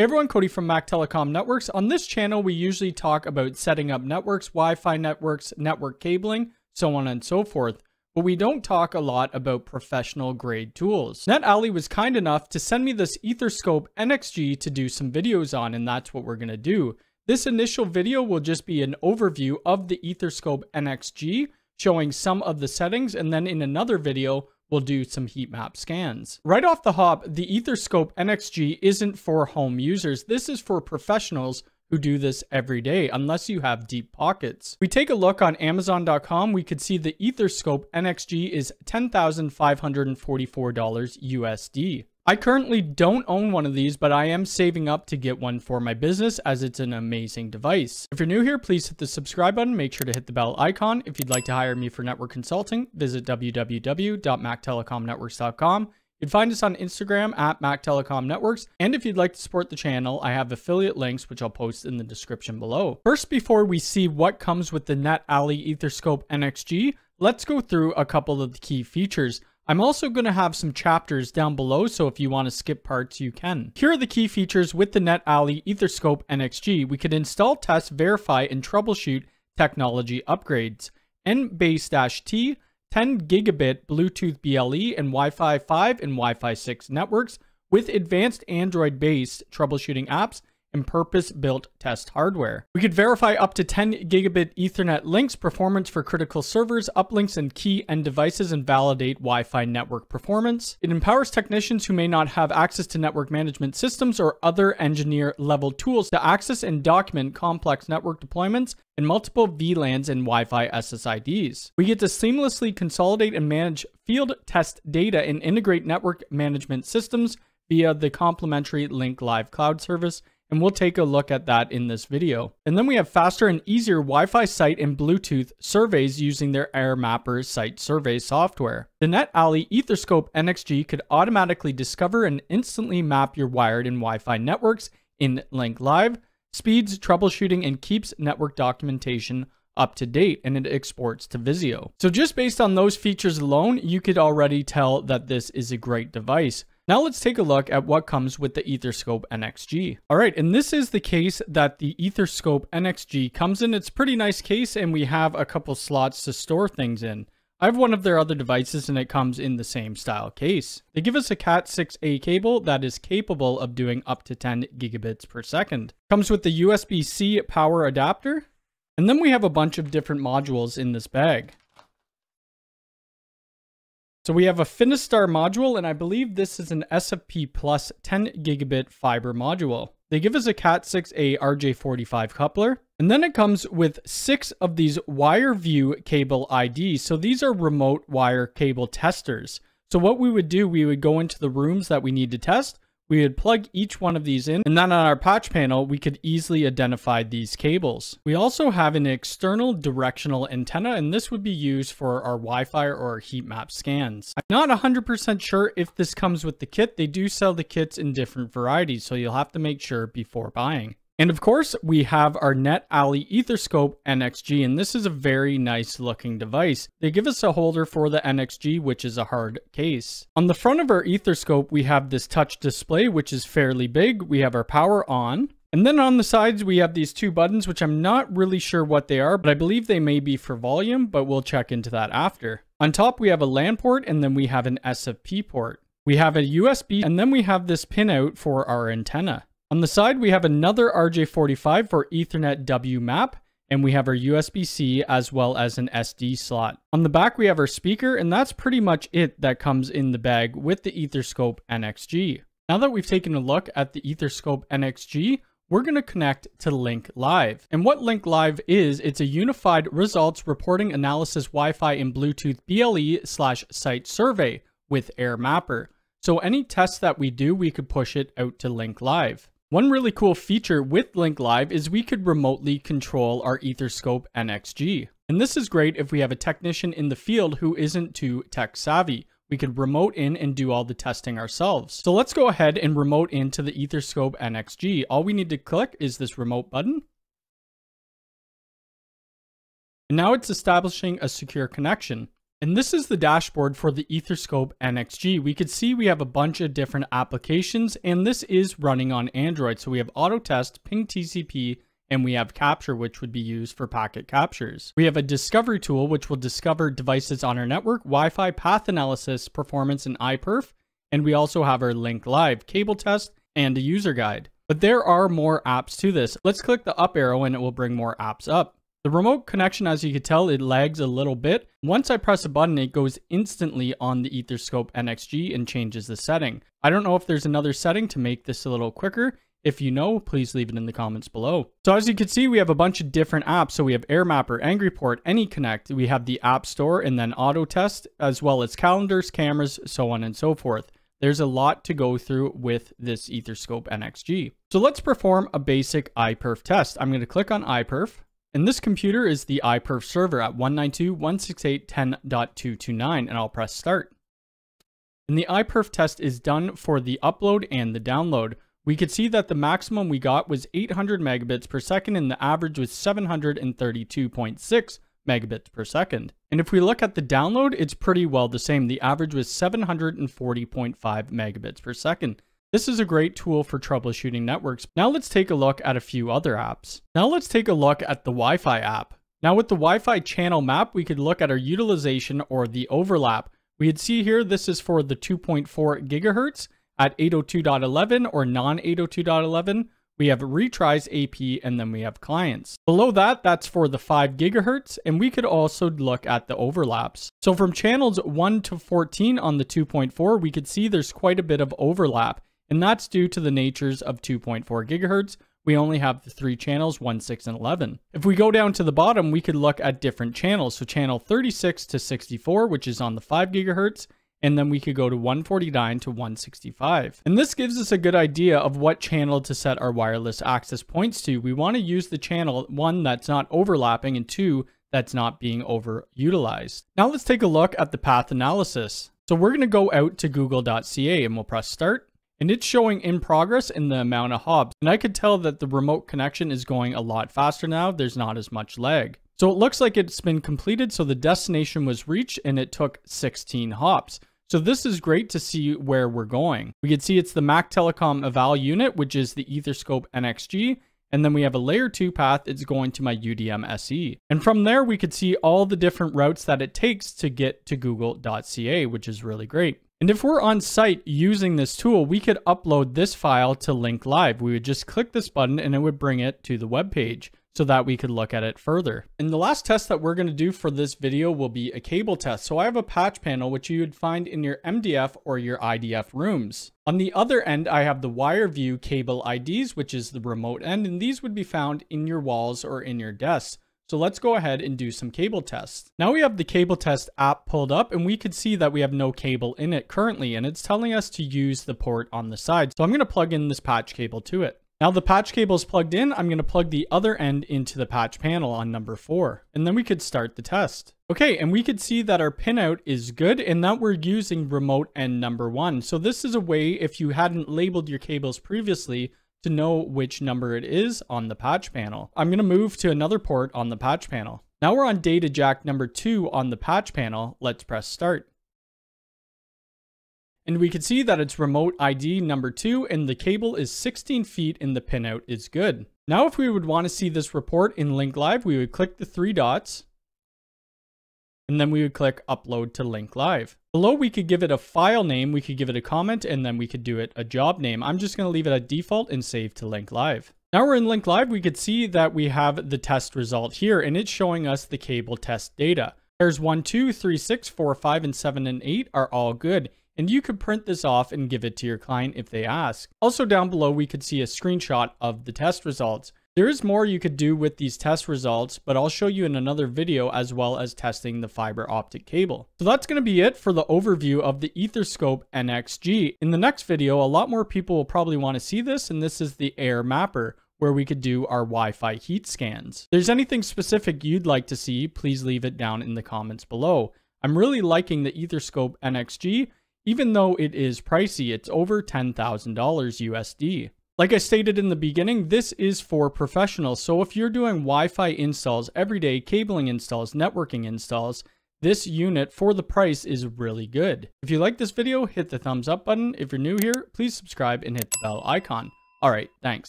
Hey everyone, Cody from Mac Telecom Networks. On this channel, we usually talk about setting up networks, Wi-Fi networks, network cabling, so on and so forth. But we don't talk a lot about professional grade tools. NetAlly was kind enough to send me this Etherscope NXG to do some videos on, and that's what we're gonna do. This initial video will just be an overview of the Etherscope NXG, showing some of the settings, and then in another video, we'll do some heat map scans. Right off the hop, the Etherscope NXG isn't for home users. This is for professionals who do this every day, unless you have deep pockets. We take a look on Amazon.com, we could see the Etherscope NXG is $10,544 USD. I currently don't own one of these, but I am saving up to get one for my business as it's an amazing device. If you're new here, please hit the subscribe button. Make sure to hit the bell icon. If you'd like to hire me for network consulting, visit www.mactelecomnetworks.com. You'd find us on Instagram at Mac Telecom Networks. And if you'd like to support the channel, I have affiliate links, which I'll post in the description below. First, before we see what comes with the NetAlly Etherscope NXG, let's go through a couple of the key features. I'm also going to have some chapters down below, so if you want to skip parts, you can. Here are the key features with the NetAlly Etherscope NXG. We could install, test, verify, and troubleshoot technology upgrades. N-Base-T, 10 gigabit Bluetooth BLE and Wi-Fi 5 and Wi-Fi 6 networks with advanced Android-based troubleshooting apps and purpose-built test hardware. We could verify up to 10 gigabit Ethernet links, performance for critical servers, uplinks, and key end devices, and validate Wi-Fi network performance. It empowers technicians who may not have access to network management systems or other engineer-level tools to access and document complex network deployments and multiple VLANs and Wi-Fi SSIDs. We get to seamlessly consolidate and manage field test data and integrate network management systems via the complementary Link Live cloud service and we'll take a look at that in this video. And then we have faster and easier Wi-Fi site and Bluetooth surveys using their AirMapper site survey software. The NetAlly Etherscope NXG could automatically discover and instantly map your wired and Wi-Fi networks in Link Live, speeds troubleshooting, and keeps network documentation up to date and it exports to Visio. So just based on those features alone, you could already tell that this is a great device. Now let's take a look at what comes with the Etherscope NXG. All right, and this is the case that the Etherscope NXG comes in. It's a pretty nice case and we have a couple slots to store things in. I have one of their other devices and it comes in the same style case. They give us a Cat6a cable that is capable of doing up to 10 gigabits per second. Comes with the USB-C power adapter. And then we have a bunch of different modules in this bag. So we have a Finisar module, and I believe this is an SFP Plus 10 gigabit fiber module. They give us a Cat6a RJ45 coupler, and then it comes with six of these WireView cable IDs. So these are remote wire cable testers. So what we would do, we would go into the rooms that we need to test, we would plug each one of these in, and then on our patch panel, we could easily identify these cables. We also have an external directional antenna, and this would be used for our Wi-Fi or our heat map scans. I'm not 100% sure if this comes with the kit. They do sell the kits in different varieties, so you'll have to make sure before buying. And of course, we have our Net NetAlly Etherscope NXG, and this is a very nice looking device. They give us a holder for the NXG, which is a hard case. On the front of our Etherscope, we have this touch display, which is fairly big. We have our power on. And then on the sides, we have these two buttons, which I'm not really sure what they are, but I believe they may be for volume, but we'll check into that after. On top, we have a LAN port, and then we have an SFP port. We have a USB, and then we have this pinout for our antenna. On the side, we have another RJ45 for Ethernet WMAP, and we have our USB-C as well as an SD slot. On the back, we have our speaker, and that's pretty much it that comes in the bag with the Etherscope NXG. Now that we've taken a look at the Etherscope NXG, we're going to connect to Link Live. And what Link Live is, it's a unified results reporting analysis Wi-Fi and Bluetooth BLE slash site survey with AirMapper. So any tests that we do, we could push it out to Link Live. One really cool feature with Link Live is we could remotely control our Etherscope NXG. And this is great if we have a technician in the field who isn't too tech savvy. We could remote in and do all the testing ourselves. So let's go ahead and remote into the Etherscope NXG. All we need to click is this remote button. And now it's establishing a secure connection. And this is the dashboard for the Etherscope NXG. We could see we have a bunch of different applications and this is running on Android. So we have Autotest, Ping TCP, and we have Capture, which would be used for packet captures. We have a discovery tool, which will discover devices on our network, Wi-Fi path analysis, performance, and iPerf. And we also have our Link Live cable test and a user guide. But there are more apps to this. Let's click the up arrow and it will bring more apps up. The remote connection, as you can tell, it lags a little bit. Once I press a button, it goes instantly on the Etherscope NXG and changes the setting. I don't know if there's another setting to make this a little quicker. If you know, please leave it in the comments below. So as you can see, we have a bunch of different apps. So we have AirMapper, AngryPort, AnyConnect. We have the App Store and then Autotest, as well as calendars, cameras, so on and so forth. There's a lot to go through with this Etherscope NXG. So let's perform a basic iPerf test. I'm going to click on iPerf. And this computer is the iPerf server at 192.168.10.229, and I'll press start. And the iPerf test is done for the upload and the download we could see that the maximum we got was 800 megabits per second and the average was 732.6 megabits per second. And if we look at the download, it's pretty well the same. The average was 740.5 megabits per second. This is a great tool for troubleshooting networks. Now let's take a look at a few other apps. Now let's take a look at the Wi-Fi app. Now with the Wi-Fi channel map, we could look at our utilization or the overlap. We could see here, this is for the 2.4 gigahertz at 802.11 or non 802.11, we have retries AP and then we have clients. Below that, that's for the 5 gigahertz, and we could also look at the overlaps. So from channels 1 to 14 on the 2.4, we could see there's quite a bit of overlap, and that's due to the natures of 2.4 gigahertz. We only have the three channels, 1, 6, and 11. If we go down to the bottom, we could look at different channels. So channel 36 to 64, which is on the 5 gigahertz, and then we could go to 149 to 165. And this gives us a good idea of what channel to set our wireless access points to. We want to use the channel, one, that's not overlapping, and two, that's not being overutilized. Now let's take a look at the path analysis. So we're going to go out to google.ca and we'll press start. And it's showing in progress in the amount of hops. And I could tell that the remote connection is going a lot faster now. There's not as much lag. So it looks like it's been completed. So the destination was reached and it took 16 hops. So this is great to see where we're going. We can see it's the Mac Telecom eval unit, which is the Etherscope NXG. And then we have a layer 2 path, it's going to my UDM SE. And from there, we could see all the different routes that it takes to get to google.ca, which is really great. And if we're on site using this tool, we could upload this file to Link Live. We would just click this button and it would bring it to the web page so that we could look at it further. And the last test that we're going to do for this video will be a cable test. So I have a patch panel, which you would find in your MDF or your IDF rooms. On the other end, I have the WireView cable IDs, which is the remote end, and these would be found in your walls or in your desks. So let's go ahead and do some cable tests. Now we have the cable test app pulled up and we could see that we have no cable in it currently and it's telling us to use the port on the side. So I'm going to plug in this patch cable to it. Now the patch cable is plugged in, I'm going to plug the other end into the patch panel on number 4, and then we could start the test. Okay, and we could see that our pinout is good and that we're using remote end number 1. So this is a way, if you hadn't labeled your cables previously, to know which number it is on the patch panel. I'm going to move to another port on the patch panel. Now we're on data jack number 2 on the patch panel. Let's press start. And we can see that it's remote ID number two and the cable is 16 feet and the pinout is good. Now if we would want to see this report in Link Live, we would click the three dots and then we would click upload to Link Live. Below we could give it a file name, we could give it a comment, and then we could do it a job name. I'm just going to leave it at default and save to Link Live. Now we're in Link Live, we could see that we have the test result here and it's showing us the cable test data. Pairs 1, 2, 3, 6, 4, 5, and 7, and 8 are all good and you could print this off and give it to your client if they ask. Also down below, we could see a screenshot of the test results. There is more you could do with these test results, but I'll show you in another video as well as testing the fiber optic cable. So that's going to be it for the overview of the Etherscope NXG. In the next video, a lot more people will probably want to see this, and this is the Air Mapper, where we could do our Wi-Fi heat scans. If there's anything specific you'd like to see, please leave it down in the comments below. I'm really liking the Etherscope NXG, even though it is pricey, it's over $10,000 USD. Like I stated in the beginning, this is for professionals. So if you're doing Wi-Fi installs, everyday cabling installs, networking installs, this unit for the price is really good. If you like this video, hit the thumbs up button. If you're new here, please subscribe and hit the bell icon. All right, thanks.